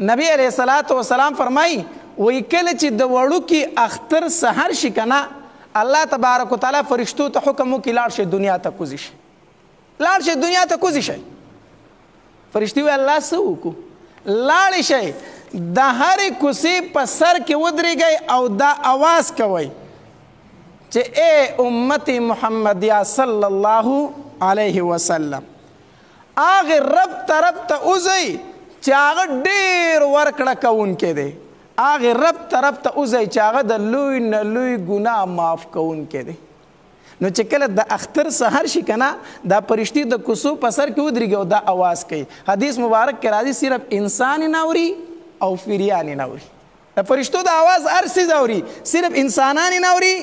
نبی علیه الصلوة والسلام فرمائی وایی کله چی د وړوکی اختر سحر شی کنه الله تبارک وتعالی فرشتو ته حکم وکی لاړ شی دنیا ته کوزی شی لاړ شی دنیا ته کوزی شی فرشتي وی الله سو کو لاړ شی د هر کوسی په سر کې ودرېږي او دا आवाज کوي چې اے امت محمدیه صلی الله علیه وسلم هغه رب طرف ته اوځي چې هغه ډیر ورکړه کوونکی دی هغه رب طرف ته اوځي چې هغه د لوی نه لوی ګناه معاف کوونکی دی نو چې کله د اختر سحر شي کنه دا پرشتي د کوسو په سر کې ودرېږي او دا اواز کوي حدیث مبارک کې راځي صرف انسان نه اوري او فریان نه اوري د فرشتو د اواز هر څیز اوري صرف انسانان یې نه اوري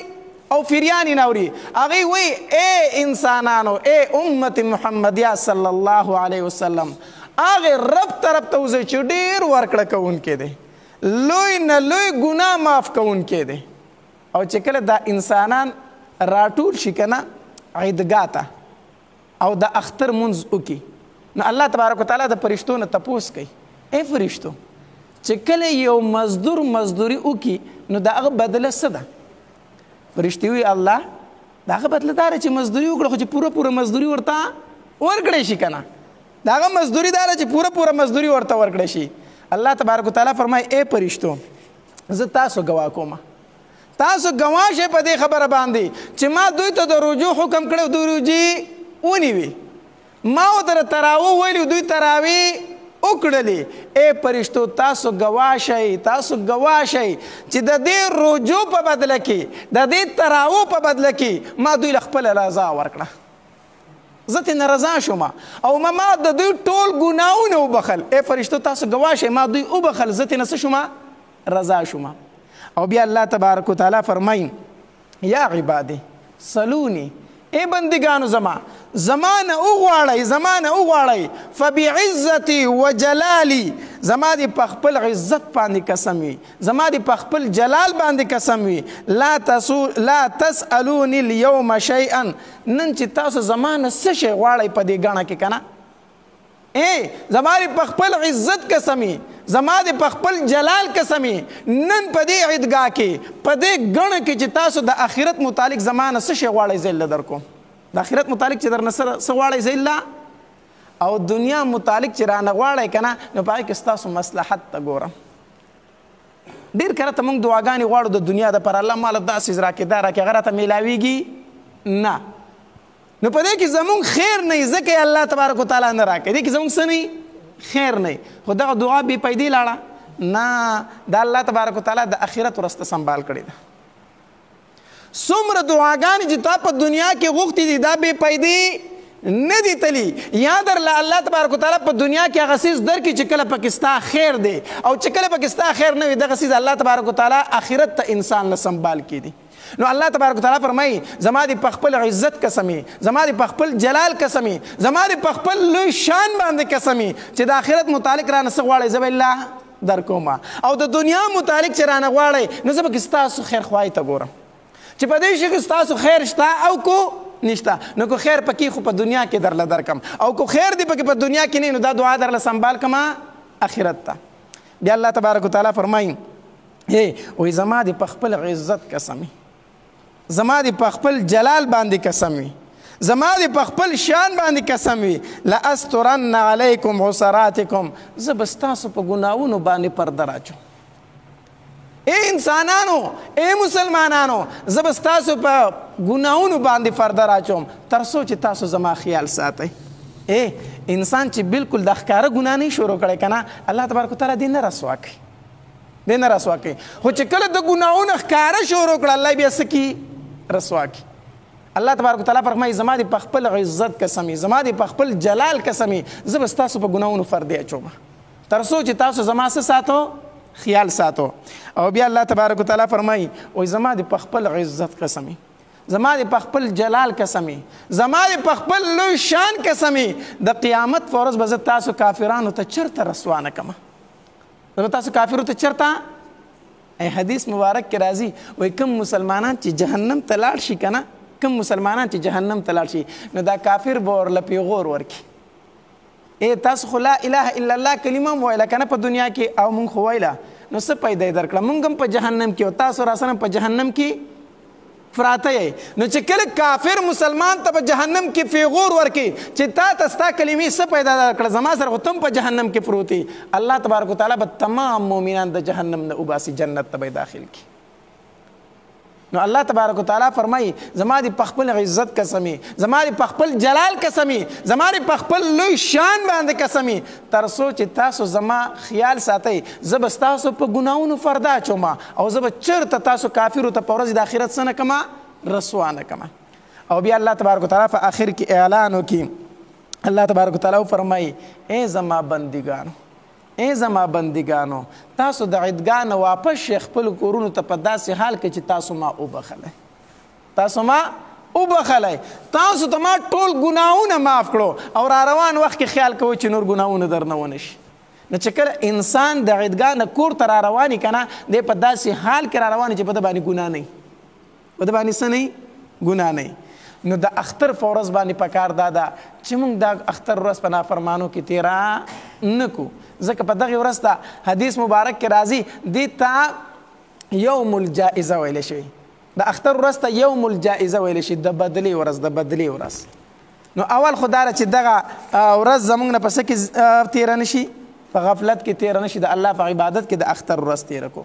او فریان یې نه اوري هغوی وایي ای انسانانو ای امت محمدیه صلی الله علیه وسلم هغه رب طرف ته وځئ چې ډېر ورکړه کوونکی دی لوی نه لوی ګناه معاف کوونکی دی او چې کله دا انسانان راټول شي که نه عیدګاه ته او د اختر لمونځ وکړي نو الله تبارک وتعالی د فرشتو نه تپوس کوي اے فرشتو چې کله یو مزدور مزدوري وکي نو دا هغه بدله څه ده فرشتي وي الله دا هغه بدله دار چې مزدوري وکړه خو چې پوره پوره مزدوري ورته ورکړې شي کنه دا هغه مزدوري دار چې پوره پوره مزدوري ورته ورکړې شي الله تبارک وتعالى فرمای اے فرشتو زه تاسو گواه کوم تاسو ګواه شئ په دې خبره باندې چې ما دوی ته د روژو حکم کړی او دوی روژې ونیوې. ما ورته د تراوو ویلي او دوی تراوې وکړلې. ای پرښتو! تاسو ګواه شئ، تاسو ګواه شئ چې د دې روژو په بدله کې، د دې تراوو په بدله کې ما دوی له خپله رضا ورکړه. زه ترې نه رضا شوم او ما ما د دوی ټول ګناهونه وبخښل. ای پرښتو! تاسو ګواه شئ، ما دوی وبخښل، زه ترې نه څه شوم؟ رضا شوم او بیا الله تبارک وتعالى فرمایي یا عبادي صلوني اے بندگانو زما زمانه او غواړی زمانه او غواړی فبعزتي وجلالي زما دي په خپل عزت باندې قسم وي زما دي په خپل جلال باندې قسم وي لا تسو لا تسالوني اليوم شيئا نن چې تاسو زمانه څه شي غواړی په دې غاڼه کې کنه اې زما دې په خپل عزت قسمي زما دې په خپل جلال قسمي نن په دې عیدګاه کې په دې ګڼه کې چې تاسو د آخرت متعلق زمانه څه شي غواړئ زه له درکو د آخرت متعلق چې درنه سره څه غواړئ زه له او دنیا متعلق چې رانه غواړئ کنه نو پای کې تاسو مصلحت ته ګورم ډیر کله ته موږ دعاګانې غواړو د دنیا د پر الله مال داسې زرا کې دارا کې غره ته میلاویږي نه نو په دې کې زمونږ خیر نه ځکه الله تبارک وتعالي نه راکې دې کې زمونږ څه نه خیر نه خو دغه دعا به پیدا لاړه نه د الله تبارک وتعالي د اخرت ورسته سنبال کړی ده څومره دعاګانې چې تا په دنیا کې غوښتې دي دا به پیدا نه دي تلی یا در له الله تبارک وتعالي په دنیا کې هغه سیس در کې چې کله پاکستان خیر دی او چې کله پاکستان خیر نه وي دغه سیس الله تبارک وتعالي اخرت ته انسان له سنبال کړي نو الله تبارک وتعالی فرمایي زما دې په خپل عزت قسمي زما دې په خپل جلال قسمي زما دې په خپل لوی شان باندې قسمي چې د آخرت متعلق رانه څه غواړي زه به الله در کوم او د دنیا متعلق چې رانه غواړي نو زه به ستاسو خیر خواهی ته ګورم چې په دې شي کې ستاسو خیر شته او کو نشته نو کو خیر پکې خو په دنیا کې درله درکم او کو خیر دې پکې په دنیا کې نه نو دا دعا درله سنبال کما اخرت ته بیا الله تبارک وتعالى فرمایي اے وې زما دې په خپل عزت قسم زما دې په خپل جلال باندې قسم وي زما دې په خپل شان باندې قسم وي لاسترن علیکم عسراتکم زه بس تاسو په ګناوونو باندې پرده راچوم اے انسانانو اے مسلمانانو زه بس تاسو په ګناوونو باندې پرده راچوم تر څو چې تاسو زما خیال ساتئ اے انسان چې بالکل د ښکاره ګناه نه شروع کړي کنه الله تبارک وتعالى دې نه رسوا کوي دې نه رسوا کوي خو چې کله د ګناهونو ښکاره شروع کړه الله بیا سکی رسوا کوي الله تبارک وتعالى فرمایي زما دې په خپل عزت قسمي زما دې په خپل جلال قسمي زه بس تاسو په ګناهونو فردې اچوم تر څو چې تاسو زما سره ساتو خیال ساتو او بیا الله تبارک وتعالى فرمایي او زما دې په خپل عزت قسمي زما د پخپل جلال قسمي زما د پخپل لوی شان قسمي د قیامت فورز به تاسو کافرانو ته چرته رسوا نه کما نو تاسو کافرو ته چرته ای حدیث مبارک کې راځي وای کوم مسلمانان چې جهنم ته لاړ شي کنه کوم مسلمانان چې جهنم ته لاړ شي نو دا کافر به ورله پیغور ورکي ای تاسو خو لا اله الا الله کلمه مو ویله کنه په دنیا کې او مونږ خو ویله نو څه پیدا درکړه مونږ هم په جهنم کې او تاسو راسره په جهنم کې پراته یې نو چې کله کافر مسلمان ته په جهنم کې فیغور ورکي چې تا ته ستا کلمې څه پیدا کړه زما سره خو تم په جهنم کې پروتي الله تبارک وتعالی به تمام مؤمنان د جهنم نه وباسي جنت ته به داخل کی نو الله تبارک وتعالی فرمایي زما دي پخپل عزت قسمي زما دي پخپل جلال قسمي زما دي پخپل لوی شان باندې قسمي تر څو چې تاسو زما خیال ساتئ، زه به ستاسو په ګناهونو فردا اچوم او زه به چرته تاسو کافرو ته په ورځ د آخرت څه نه کړم؟ رسوا نه کړم. او بیا الله تبارک وتعالی په آخر کې اعلان وکړي، الله تبارک وتعالی وفرمایي، ای زما بندګانو! ای زما بندګانو! تاسو د عیدګاه نه واپس شئ خپلو کورونو ته په داسې حال کې چې تاسو ما وبخښلی. تاسو ما وبخلئ تاسو ته ما ټول ګناهونه معاف کړو او را روان وخت کې خیال کوئ چې نور ګناهونه درنه ونه شي نو چې کله انسان د عیدګاه نه کور ته را رواني کنه د په داسې حال کې را روان چې په د باندې ګناه نه په د باندې څه نه ګناه نه نو د اختر فورز باندې پکار دا ده چې موږ د اختر ورځ په نافرمانو کې تیرا نکو ځکه په دغه ورځ ته حدیث مبارک کې راځي د تا یوم الجائزه ویل شوی د اختر ورځ ته یوم الجائزه ویل شي د بدلی ورځ د بدلی ورځ نو اول خدای چې دغه ورځ زمونږ نه پس کې تیر نشي په غفلت کې تیر نشي د الله په عبادت کې د اختر ورځ تیر کو